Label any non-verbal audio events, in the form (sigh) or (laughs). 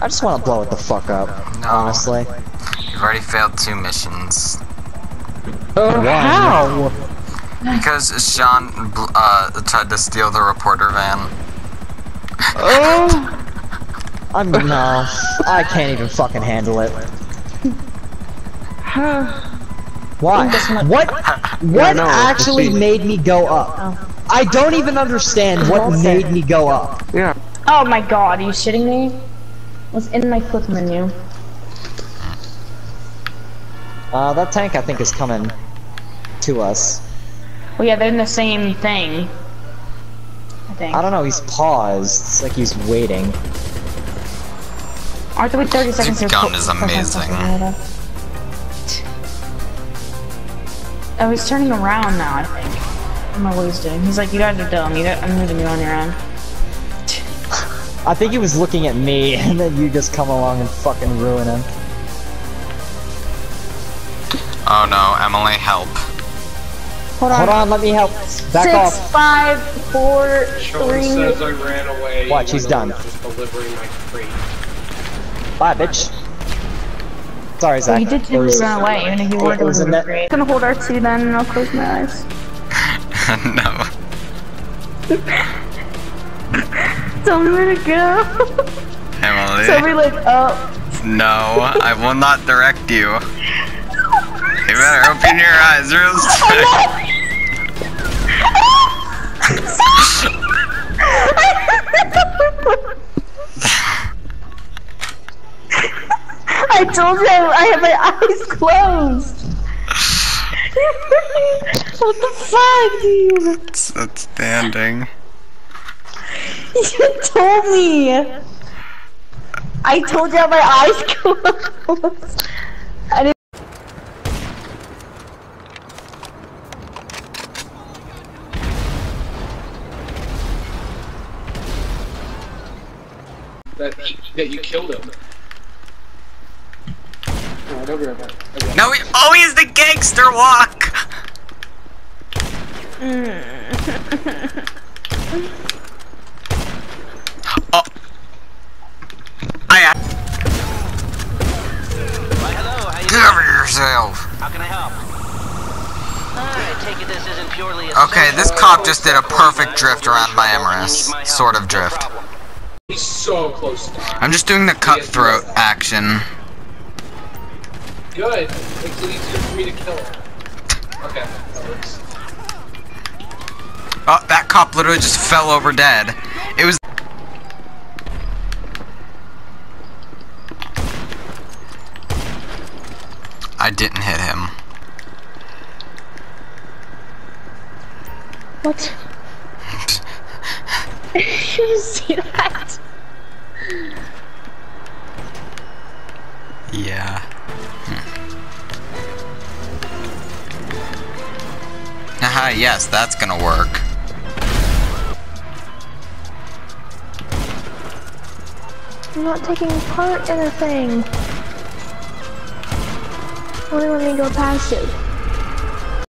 I just want to blow it the fuck up, No. honestly. You've already failed two missions. Oh, how? Because Sean uh, tried to steal the reporter van. Oh, (laughs) I'm no, I can't even fucking handle it. Why? What? What no, actually made me go up? I don't even understand what made me go up. yeah. Oh my god, are you shitting me? What's in my quick menu? Uh, that tank I think is coming to us. Well, yeah, they're in the same thing. I think. I don't know. He's paused. It's like he's waiting. Aren't there 30 seconds This to gun is amazing. fucking load up? Oh, he's turning around now, I think. I don't know what he's doing. He's like, you guys are dumb. You got, I'm moving you on your own. I think he was looking at me, (laughs) and then you just come along and fucking ruin him. Oh no, Emily, help. Hold on. Hold on, let me help. Back Six, off. five, four, Sean three. says I ran away. Watch, he's done. Just delivering my crate. Bye, bitch. Sorry, oh, Zach. Well, you did It technically was- run away, even if you weren't was going a to net- I'm gonna hold R2 then, and I'll close my eyes. (laughs) no. (laughs) Tell me where to go. Emily. Tell me like, oh. No, I will not direct you. You better open your eyes real (laughs) quick. I told you I have my eyes closed. (laughs) what the fuck, dude? It's outstanding. You told me. I told you I have my eyes (laughs) closed. I didn't. That, that you killed him. Alright, I'll be right back. No, he, oh, he's the gangster walk. (laughs) (laughs) I. Hello, how you Get over yourself. How can I help? I take it this isn't purely a Okay, this cop just did a perfect drift around my trouble and you Emrys. need my help. Sort of drift. He's so close to. I'm just doing the cutthroat action. Good. Makes it easier for me to kill him. Okay, that works. Oh, that cop literally just fell over dead. It was. I didn't hit him. What? (laughs) You see that? Yeah. Hmm. Haha, yes, that's gonna work. I'm not taking part in a thing. Only let me go past it.